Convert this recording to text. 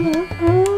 Ooh.